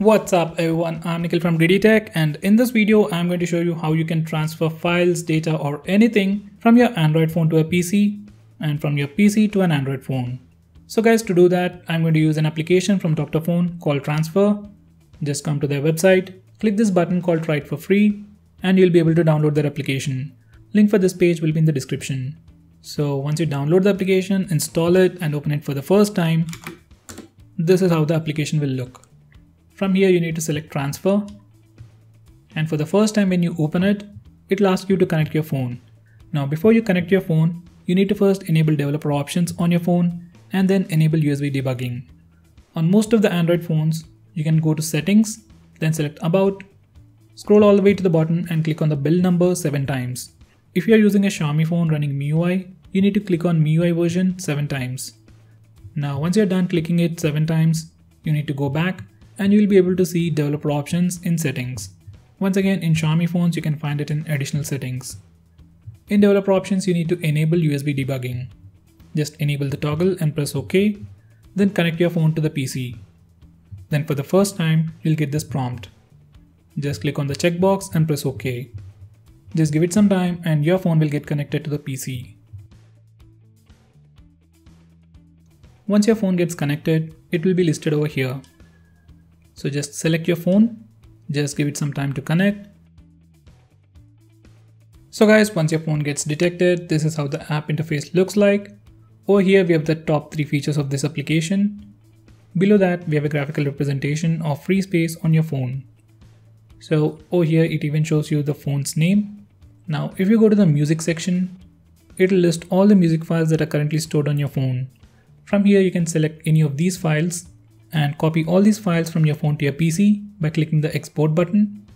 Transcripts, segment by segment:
What's up everyone, I'm Nikhil from GreedyTech and in this video I'm going to show you how you can transfer files, data or anything from your Android phone to a PC and from your PC to an Android phone. So guys to do that I'm going to use an application from Dr.Fone called Transfer. Just come to their website, click this button called Try it for free and you'll be able to download their application. Link for this page will be in the description. So once you download the application, install it and open it for the first time, this is how the application will look. From here you need to select transfer and for the first time when you open it, it'll ask you to connect your phone. Now before you connect your phone, you need to first enable developer options on your phone and then enable USB debugging. On most of the Android phones, you can go to settings, then select about, scroll all the way to the bottom and click on the build number 7 times. If you are using a Xiaomi phone running MIUI, you need to click on MIUI version 7 times. Now once you're done clicking it 7 times, you need to go back and you'll be able to see developer options in settings. Once again in Xiaomi phones you can find it in additional settings. In developer options you need to enable USB debugging. Just enable the toggle and press OK, then connect your phone to the PC. Then for the first time you'll get this prompt. Just click on the checkbox and press OK. Just give it some time and your phone will get connected to the PC. Once your phone gets connected, it will be listed over here. So just select your phone, just give it some time to connect. So guys, once your phone gets detected, this is how the app interface looks like. Over here, we have the top three features of this application. Below that, we have a graphical representation of free space on your phone. So over here, it even shows you the phone's name. Now, if you go to the music section, it'll list all the music files that are currently stored on your phone. From here you can select any of these files and copy all these files from your phone to your PC by clicking the export button.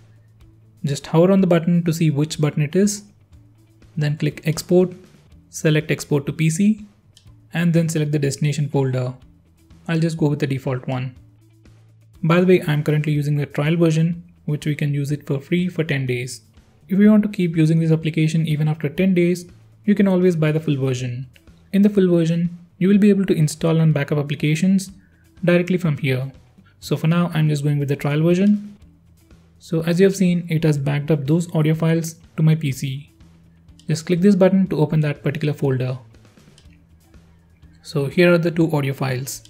Just hover on the button to see which button it is. Then click export, select export to PC and then select the destination folder. I'll just go with the default one. By the way, I'm currently using the trial version which we can use it for free for 10 days. If you want to keep using this application even after 10 days, you can always buy the full version. In the full version, you will be able to install and backup applications directly from here. So for now, I'm just going with the trial version. So as you have seen, it has backed up those audio files to my PC. Just click this button to open that particular folder. So here are the two audio files.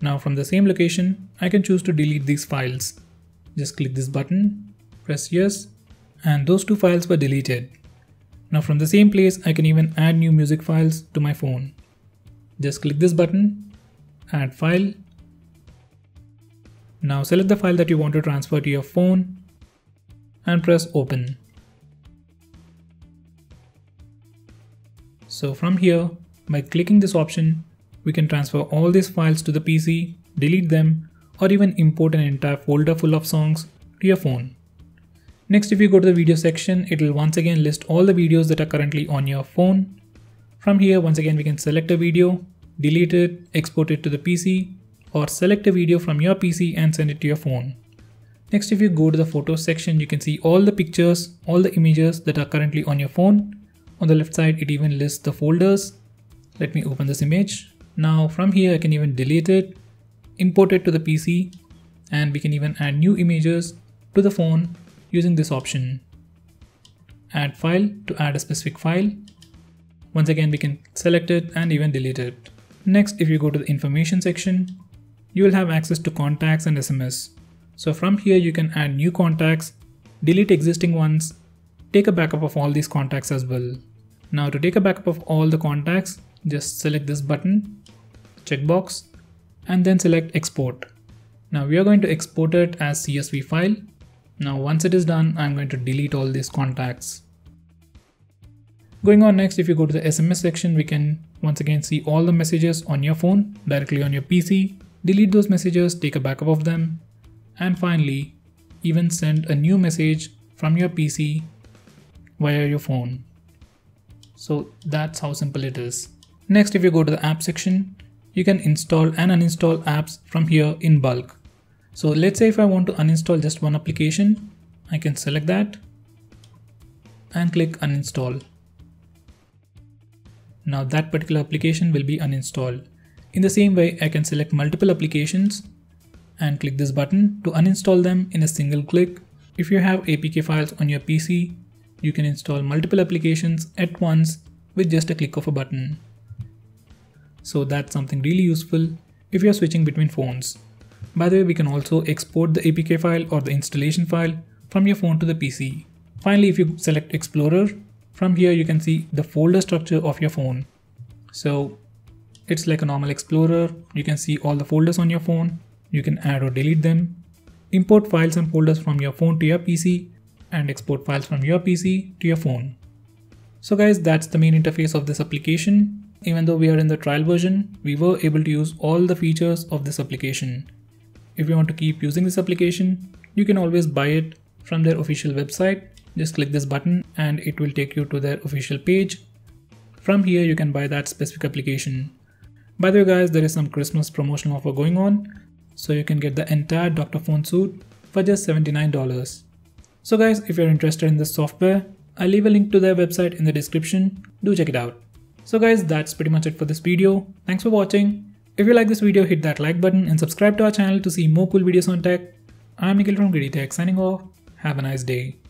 Now from the same location, I can choose to delete these files. Just click this button, press yes, and those two files were deleted. Now from the same place, I can even add new music files to my phone. Just click this button, add file. Now select the file that you want to transfer to your phone and press open. So from here, by clicking this option, we can transfer all these files to the PC, delete them, or even import an entire folder full of songs to your phone. Next, if you go to the video section, it will once again list all the videos that are currently on your phone. From here, once again, we can select a video, delete it, export it to the PC, or select a video from your PC and send it to your phone. Next, if you go to the photos section, you can see all the pictures, all the images that are currently on your phone. On the left side, it even lists the folders. Let me open this image. Now from here, I can even delete it, import it to the PC, and we can even add new images to the phone using this option. Add file to add a specific file. Once again, we can select it and even delete it. Next, if you go to the information section, you will have access to contacts and SMS. So from here, you can add new contacts, delete existing ones, take a backup of all these contacts as well. Now to take a backup of all the contacts, just select this button, checkbox, and then select export. Now we are going to export it as CSV file now once it is done, I'm going to delete all these contacts. Going on next, if you go to the SMS section, we can once again see all the messages on your phone directly on your PC, delete those messages, take a backup of them, and finally, even send a new message from your PC via your phone. So that's how simple it is. Next, if you go to the app section, you can install and uninstall apps from here in bulk. So let's say if I want to uninstall just one application, I can select that and click uninstall. Now that particular application will be uninstalled. In the same way, I can select multiple applications and click this button to uninstall them in a single click. If you have APK files on your PC, you can install multiple applications at once with just a click of a button. So that's something really useful if you're switching between phones. By the way, we can also export the APK file or the installation file from your phone to the PC. Finally, if you select Explorer, from here you can see the folder structure of your phone. So it's like a normal Explorer. You can see all the folders on your phone. You can add or delete them. Import files and folders from your phone to your PC and export files from your PC to your phone. So guys, that's the main interface of this application. Even though we are in the trial version, we were able to use all the features of this application. If you want to keep using this application, you can always buy it from their official website. Just click this button and it will take you to their official page. From here, you can buy that specific application. By the way guys, there is some Christmas promotional offer going on. So you can get the entire Dr.Fone suite for just $79. So guys, if you're interested in this software, I'll leave a link to their website in the description. Do check it out. So guys, that's pretty much it for this video. Thanks for watching. If you like this video, hit that like button and subscribe to our channel to see more cool videos on tech. I'm Nikhil from GreedyTech signing off. Have a nice day.